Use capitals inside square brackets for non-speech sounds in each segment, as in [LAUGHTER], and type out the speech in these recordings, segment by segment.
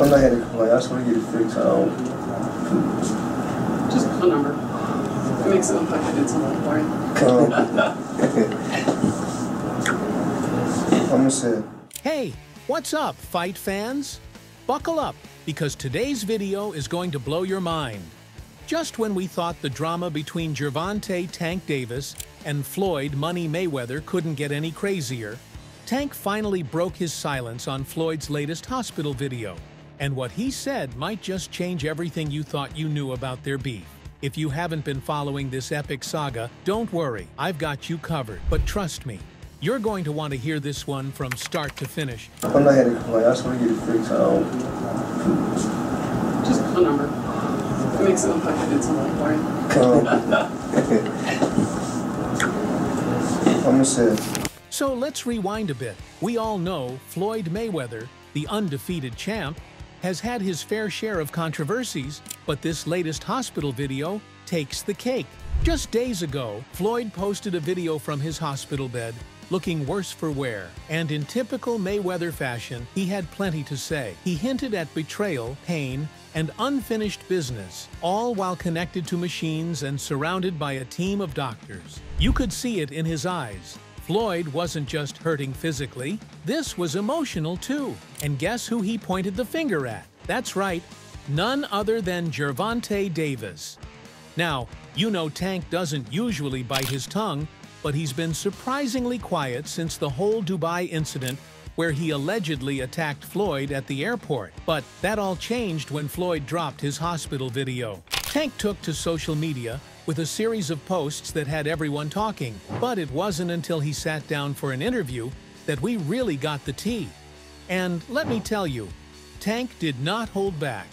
I'm not here to complain. I just want to get it fixed. I don't. Just a number. It makes it look like I did something for you. Um, I'm gonna say. Hey, what's up, fight fans? Buckle up, because today's video is going to blow your mind. Just when we thought the drama between Gervonta Tank Davis and Floyd Money Mayweather couldn't get any crazier, Tank finally broke his silence on Floyd's latest hospital video. And what he said might just change everything you thought you knew about their beef. If you haven't been following this epic saga, don't worry, I've got you covered. But trust me, you're going to want to hear this one from start to finish. I'm not here to complain. I just want to get it fixed. I don't. Just a number. It makes it look like I did something for you. Um, [LAUGHS] I'm gonna say. So let's rewind a bit. We all know Floyd Mayweather, the undefeated champ, has had his fair share of controversies, but this latest hospital video takes the cake. Just days ago, Floyd posted a video from his hospital bed looking worse for wear, and in typical Mayweather fashion, he had plenty to say. He hinted at betrayal, pain, and unfinished business, all while connected to machines and surrounded by a team of doctors. You could see it in his eyes. Floyd wasn't just hurting physically, this was emotional too. And guess who he pointed the finger at? That's right, none other than Gervonta Davis. Now, you know Tank doesn't usually bite his tongue, but he's been surprisingly quiet since the whole Dubai incident where he allegedly attacked Floyd at the airport. But that all changed when Floyd dropped his hospital video. Tank took to social media with a series of posts that had everyone talking. But it wasn't until he sat down for an interview that we really got the tea. And let me tell you, Tank did not hold back.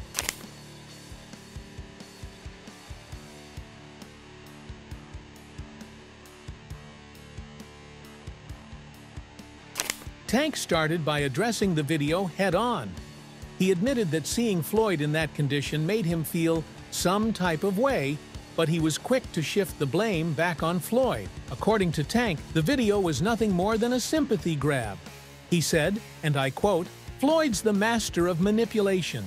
Tank started by addressing the video head-on. He admitted that seeing Floyd in that condition made him feel some type of way, but he was quick to shift the blame back on Floyd. According to Tank, the video was nothing more than a sympathy grab. He said, and I quote, Floyd's the master of manipulation.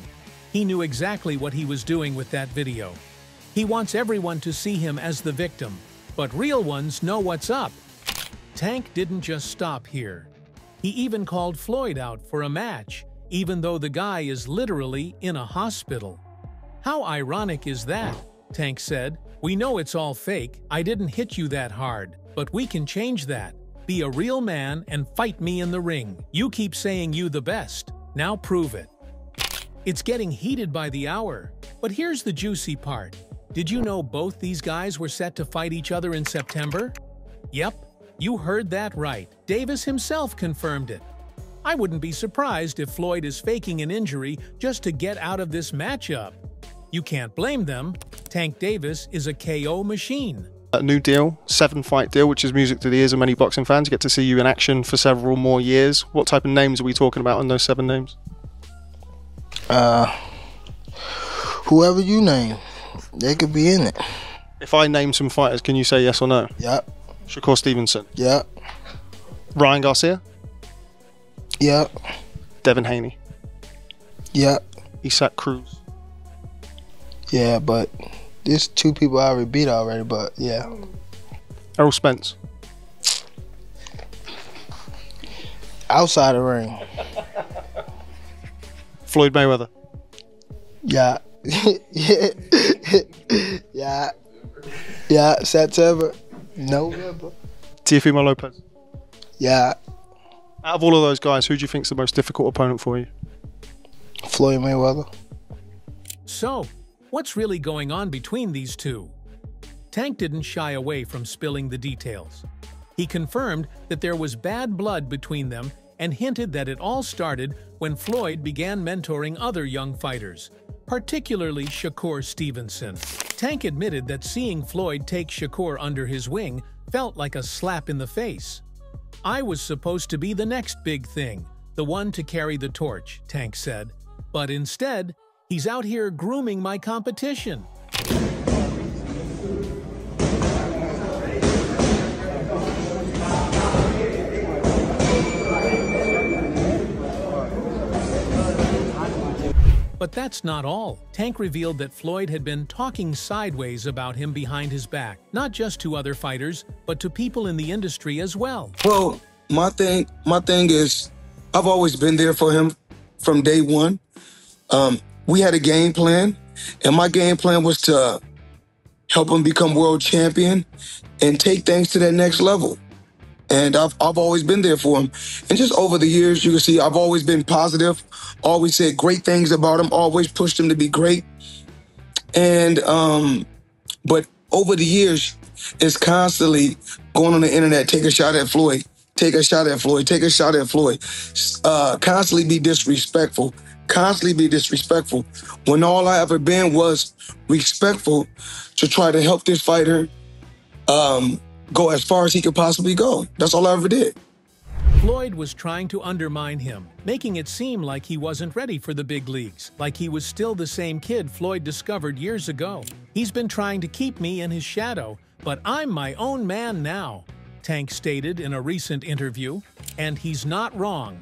He knew exactly what he was doing with that video. He wants everyone to see him as the victim, but real ones know what's up. Tank didn't just stop here. He even called Floyd out for a match, even though the guy is literally in a hospital. How ironic is that? Tank said. We know it's all fake. I didn't hit you that hard. But we can change that. Be a real man and fight me in the ring. You keep saying you the best. Now prove it. It's getting heated by the hour. But here's the juicy part. Did you know both these guys were set to fight each other in September? Yep, you heard that right. Davis himself confirmed it. I wouldn't be surprised if Floyd is faking an injury just to get out of this matchup. You can't blame them. Tank Davis is a KO machine. A new deal, seven fight deal, which is music to the ears of many boxing fans. You get to see you in action for several more years. What type of names are we talking about on those seven names? Uh, whoever you name, they could be in it. If I name some fighters, can you say yes or no? Yep, Shakur Stevenson, yep, Ryan Garcia, yep, Devin Haney, yep. Isaac Cruz, Yeah, but there's two people I already beat already, but yeah. Errol Spence, Outside the ring. Floyd Mayweather, Yeah. yeah. [LAUGHS] yeah. Yeah. September. November. Teofimo Lopez. Yeah. Out of all of those guys, who do you think's the most difficult opponent for you? Floyd Mayweather. So, what's really going on between these two? Tank didn't shy away from spilling the details. He confirmed that there was bad blood between them and hinted that it all started when Floyd began mentoring other young fighters, particularly Shakur Stevenson. Tank admitted that seeing Floyd take Shakur under his wing felt like a slap in the face. I was supposed to be the next big thing, the one to carry the torch, Tank said. But instead, he's out here grooming my competition. But that's not all. Tank revealed that Floyd had been talking sideways about him behind his back, not just to other fighters, but to people in the industry as well. Well, my thing, my thing is, I've always been there for him from day one. Um, we had a game plan, and my game plan was to help him become world champion and take things to that next level. And I've, I've always been there for him. And just over the years, you can see I've always been positive, always said great things about him, always pushed him to be great. And, um, but over the years, it's constantly going on the internet, take a shot at Floyd, take a shot at Floyd, take a shot at Floyd, uh, constantly be disrespectful, constantly be disrespectful. When all I ever been was respectful to try to help this fighter um, go as far as he could possibly go. That's all I ever did. Floyd was trying to undermine him, making it seem like he wasn't ready for the big leagues, like he was still the same kid Floyd discovered years ago. He's been trying to keep me in his shadow, but I'm my own man now, Tank stated in a recent interview, and he's not wrong.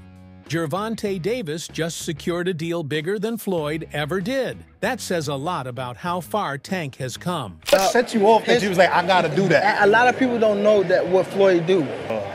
Gervonta Davis just secured a deal bigger than Floyd ever did. That says a lot about how far Tank has come. What set you off that you was like, I gotta do that? A lot of people don't know that what Floyd do.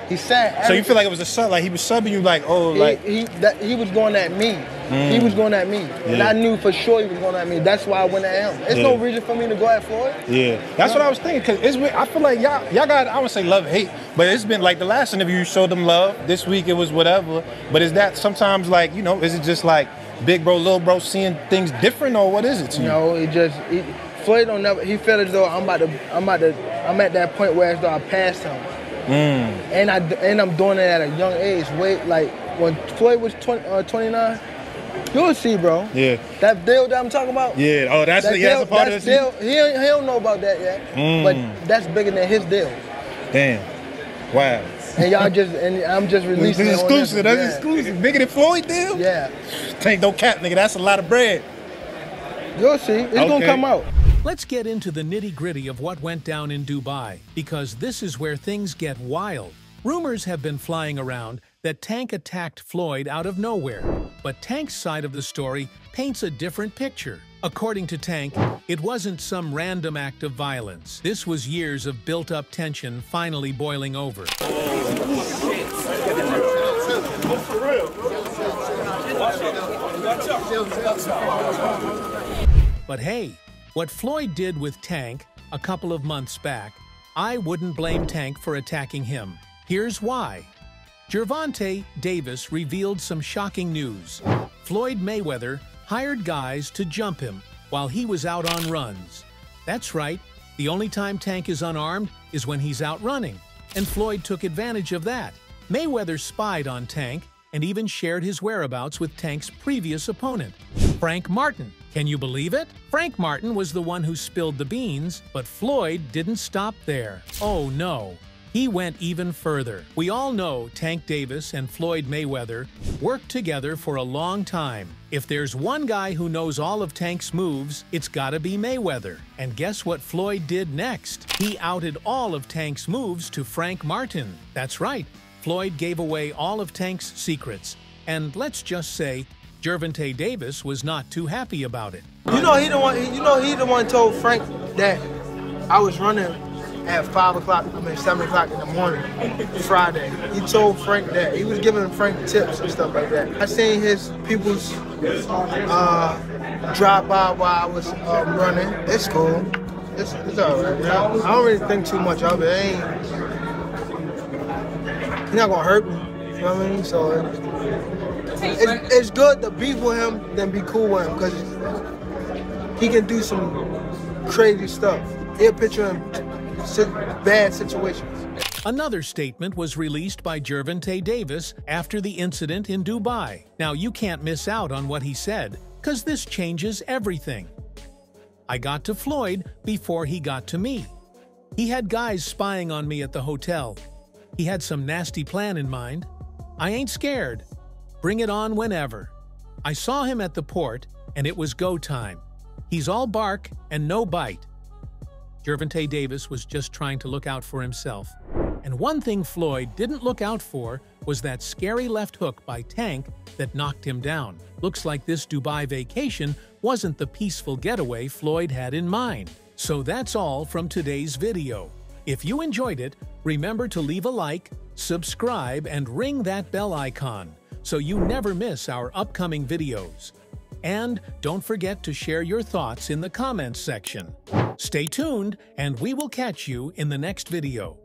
He said. So you feel like it was a sub, like he was subbing you, like, oh, he, like he that, he was going at me. He was going at me, and I knew for sure he was going at me. That's why I went at him. There's no reason for me to go at Floyd. Yeah, that's what I was thinking. Cause it's. I feel like y'all, y'all got, I would say love, hate, but it's been like the last interview you showed them love. This week it was whatever. But is that sometimes like, you know, is it just like big bro, little bro seeing things different, or what is it to You know, it just he, Floyd don't never. He felt as though I'm about to. I'm about to. I'm at that point where as though I passed him. And I and I'm doing it at a young age. Wait, like when Floyd was 20, uh, 29, you'll see, bro. Yeah, That deal that I'm talking about. yeah. Oh, that's That yeah, that's deal, a part that's of this. deal, he, don't- he don't know about that yet, but mm. that's bigger than his deal. Damn, wow. And y'all just and I'm just This releasing. is it on exclusive. That's yeah. exclusive. Bigger than Floyd deal. Yeah, Tank no cap, nigga. That's a lot of bread. you'll see. It's gonna come out. Let's get into the nitty gritty of what went down in Dubai, because this is where things get wild. Rumors have been flying around that Tank attacked Floyd out of nowhere, but Tank's side of the story paints a different picture. According to Tank, it wasn't some random act of violence. This was years of built up tension finally boiling over. But hey, what Floyd did with Tank a couple of months back, I wouldn't blame Tank for attacking him. Here's why. Gervonta Davis revealed some shocking news. Floyd Mayweather hired guys to jump him while he was out on runs. That's right, the only time Tank is unarmed is when he's out running, and Floyd took advantage of that. Mayweather spied on Tank and even shared his whereabouts with Tank's previous opponent, Frank Martin. Can you believe it? Frank Martin was the one who spilled the beans, but Floyd didn't stop there. Oh no. He went even further. We all know Tank Davis and Floyd Mayweather worked together for a long time. If there's one guy who knows all of Tank's moves, it's gotta be Mayweather. And guess what Floyd did next? He outed all of Tank's moves to Frank Martin. That's right, Floyd gave away all of Tank's secrets. And let's just say, Gervonta Davis was not too happy about it. You know he the one. You know he the one told Frank that I was running at five o'clock. I mean seven o'clock in the morning, Friday. He told Frank that he was giving Frank tips and stuff like that. I seen his people's uh, drive by while I was um, running. It's cool. It's, it's all right. I, I don't really think too much of it. it ain't, he's not gonna hurt me. You know what I mean? So. It, it's, it's good to beef with him than be cool with him because he can do some crazy stuff. He'll in si- bad situations. Another statement was released by Gervonta Davis after the incident in Dubai. Now, you can't miss out on what he said, because this changes everything. I got to Floyd before he got to me. He had guys spying on me at the hotel. He had some nasty plan in mind. I ain't scared. Bring it on whenever. I saw him at the port, and it was go time. He's all bark and no bite. Gervonta Davis was just trying to look out for himself. And one thing Floyd didn't look out for was that scary left hook by Tank that knocked him down. Looks like this Dubai vacation wasn't the peaceful getaway Floyd had in mind. So that's all from today's video. If you enjoyed it, remember to leave a like, subscribe, and ring that bell icon so you never miss our upcoming videos. And don't forget to share your thoughts in the comments section. Stay tuned, and we will catch you in the next video.